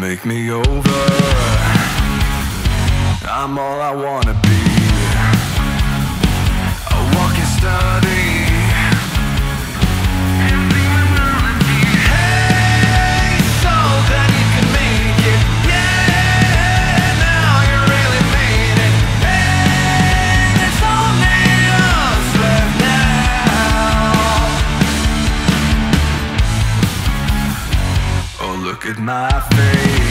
make me over. I'm all I wanna be. my face.